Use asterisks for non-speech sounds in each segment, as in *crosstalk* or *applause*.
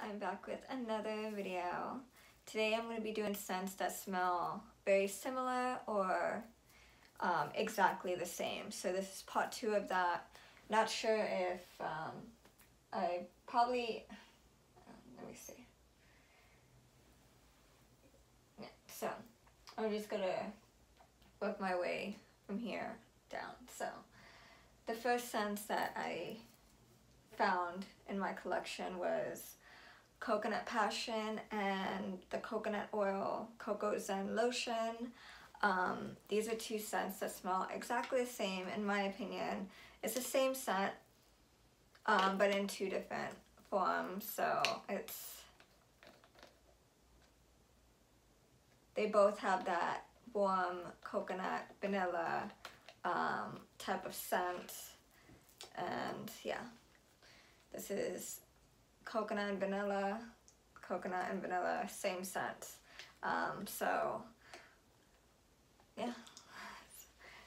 I'm back with another video. Today I'm going to be doing scents that smell very similar or um, exactly the same. So this is part two of that. Not sure if um, I probably, let me see. Yeah, so I'm just going to work my way from here down. So the first scent that I found in my collection was Coconut Passion and the Coconut Oil Cocoa Zen Lotion. Um, these are two scents that smell exactly the same in my opinion. It's the same scent um, but in two different forms so it's they both have that warm coconut vanilla um, type of scent and yeah this is coconut and vanilla, coconut and vanilla, same scent. Um, so, yeah.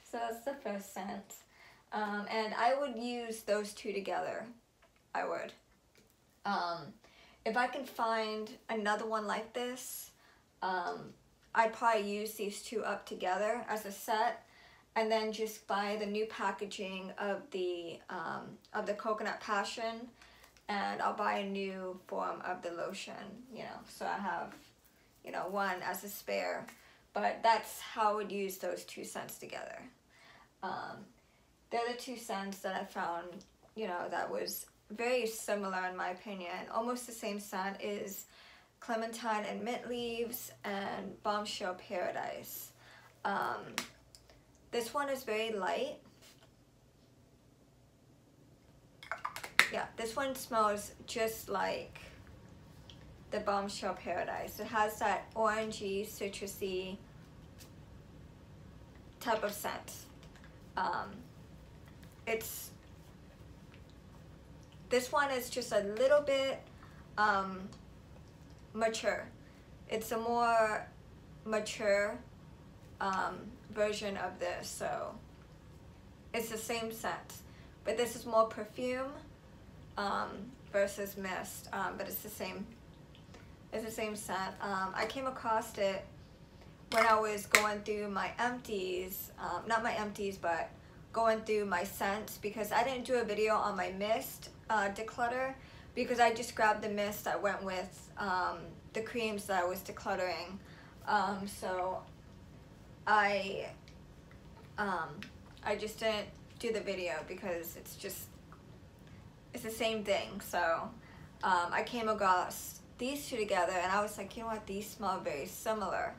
So that's the first scent. Um, and I would use those two together. I would. Um, if I can find another one like this, um, I'd probably use these two up together as a set and then just buy the new packaging of the um, of the coconut passion and I'll buy a new form of the lotion you know so I have you know one as a spare but that's how I would use those two scents together um, they're the two scents that I found you know that was very similar in my opinion almost the same scent is clementine and mint leaves and bombshell paradise um, this one is very light. Yeah, this one smells just like the Bombshell Paradise. It has that orangey, citrusy type of scent. Um, it's this one is just a little bit um, mature. It's a more mature um, version of this so it's the same scent but this is more perfume um, versus mist um, but it's the same it's the same scent um, I came across it when I was going through my empties um, not my empties but going through my scents because I didn't do a video on my mist uh, declutter because I just grabbed the mist that went with um, the creams that I was decluttering. Um, so I I just didn't do the video because it's just it's the same thing. So um, I came across these two together and I was like you know what? These smell very similar.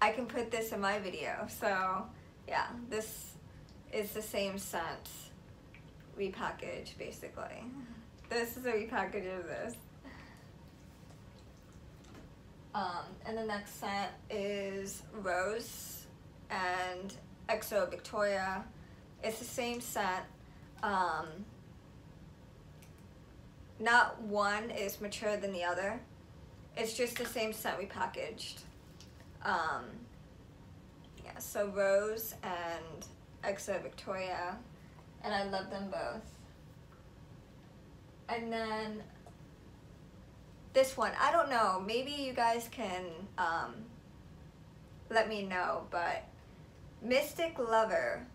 I can put this in my video. So yeah this is the same scent repackaged basically. This is a repackage of this. Um, and the next scent is Rose and XO Victoria. It's the same scent. Um, not one is mature than the other. It's just the same scent we packaged. Um, yeah, so Rose and XO Victoria. And I love them both. And then this one, I don't know, maybe you guys can um, let me know, but Mystic Lover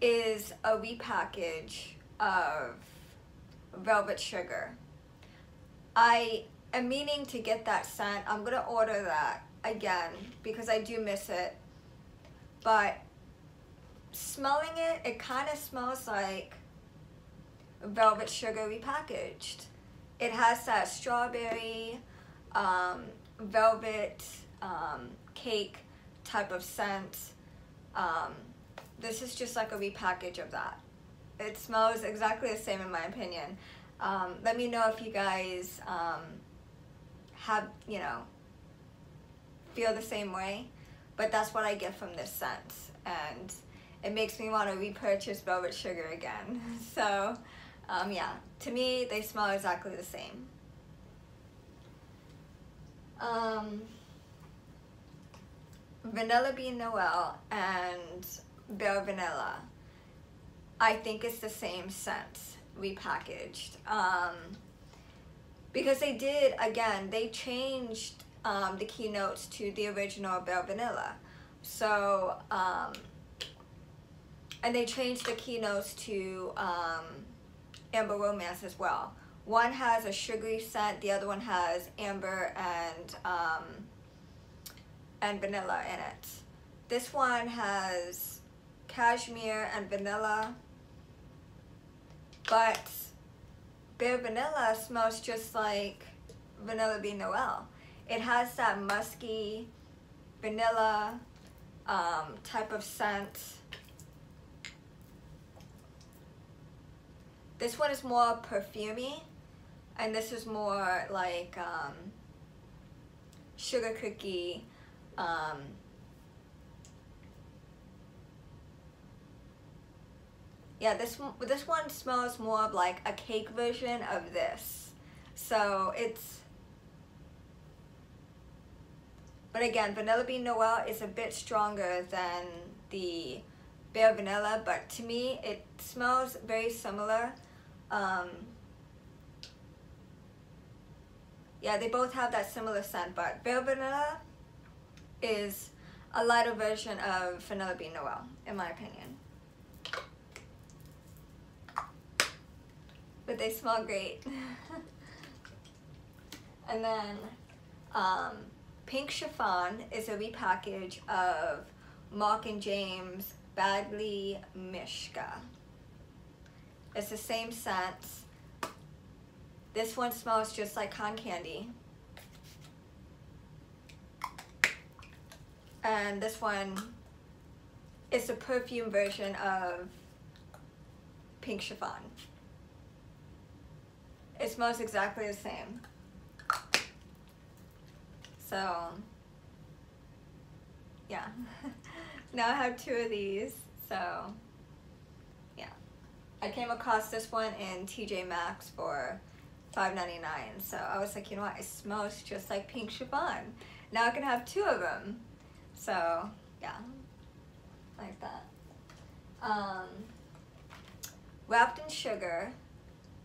is a repackage of Velvet Sugar. I am meaning to get that scent. I'm gonna order that again because I do miss it. But smelling it, it kind of smells like Velvet Sugar repackaged. It has that strawberry, um, velvet um, cake type of scent. Um, this is just like a repackage of that. It smells exactly the same in my opinion. Um, let me know if you guys um, have, you know, feel the same way. But that's what I get from this scent. And it makes me want to repurchase Velvet Sugar again. *laughs* so um, yeah, to me, they smell exactly the same. Um, Vanilla Bean Noel and Bare Vanilla. I think it's the same scent repackaged. Um, because they did again they changed um, the keynotes to the original Bare Vanilla. So um, and they changed the keynotes to um, Amber Romance as well. One has a sugary scent the other one has amber and um, and vanilla in it. This one has cashmere and vanilla but Bare Vanilla smells just like Vanilla Bean Noel. It has that musky vanilla um, type of scent. This one is more perfumey and this is more like um, sugar cookie um, Yeah, this this one smells more of like a cake version of this. So it's, but again, Vanilla Bean Noel is a bit stronger than the Bare Vanilla, but to me it smells very similar. Um, yeah, they both have that similar scent, but Bare Vanilla is a lighter version of Vanilla Bean Noel, in my opinion. They smell great. *laughs* and then um, Pink Chiffon is a repackage of Mark and James Badgley Mischka. It's the same scent. This one smells just like cotton candy. And this one is a perfume version of Pink Chiffon. It smells exactly the same. So, yeah. *laughs* now I have two of these, so yeah. I came across this one in TJ Maxx for $5.99. So I was like, you know what, it smells just like pink chiffon. Now I can have two of them. So yeah, like that. Um, wrapped in sugar,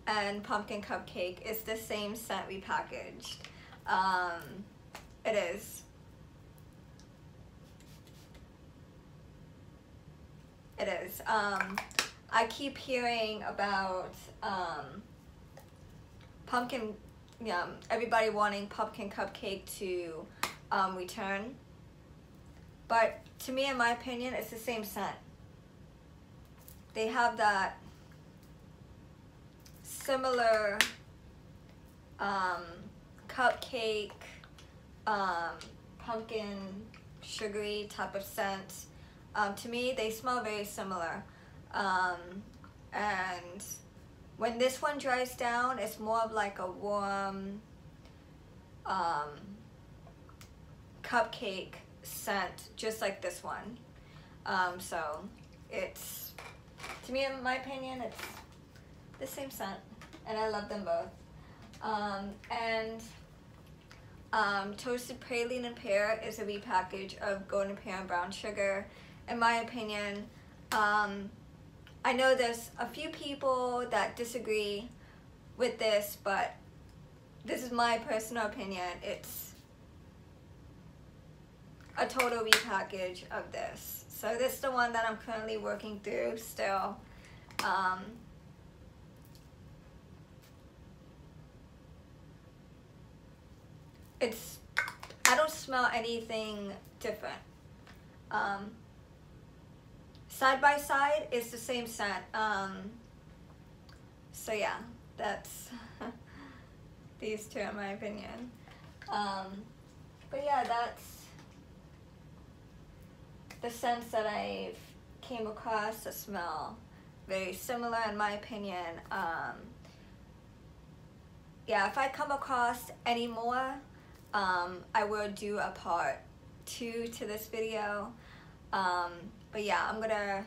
and pumpkin cupcake is the same scent we packaged. Um, it is. It is. Um, I keep hearing about um, pumpkin, yeah, everybody wanting pumpkin cupcake to um, return. But to me, in my opinion, it's the same scent. They have that similar um, cupcake, um, pumpkin, sugary type of scent. Um, to me, they smell very similar. Um, and when this one dries down, it's more of like a warm um, cupcake scent, just like this one. Um, so it's, to me, in my opinion, it's the same scent and I love them both. Um, and um, Toasted Praline and Pear is a repackage of Golden Pear and Brown Sugar. In my opinion, um, I know there's a few people that disagree with this, but this is my personal opinion. It's a total repackage of this. So this is the one that I'm currently working through still. Um, it's I don't smell anything different. Um, side by side, it's the same scent. Um, so yeah, that's *laughs* these two in my opinion. Um, but yeah, that's the scents that I've came across that smell very similar in my opinion. Um, yeah, if I come across any more, um, I will do a part two to this video. Um, but yeah, I'm gonna,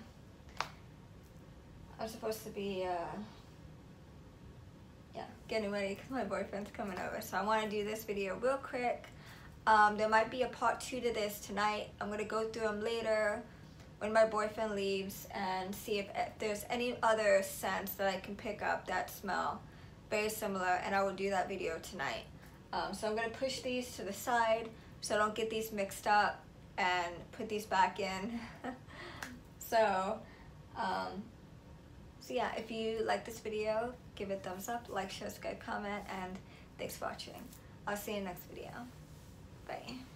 I'm supposed to be, uh, yeah, getting ready because my boyfriend's coming over. So I want to do this video real quick. Um, there might be a part two to this tonight. I'm gonna go through them later when my boyfriend leaves and see if, if there's any other scents that I can pick up that smell very similar and I will do that video tonight. Um, so I'm gonna push these to the side so I don't get these mixed up and put these back in. *laughs* so, um, so yeah, if you like this video, give it a thumbs up, like, share, subscribe, comment, and thanks for watching. I'll see you in the next video. Bye.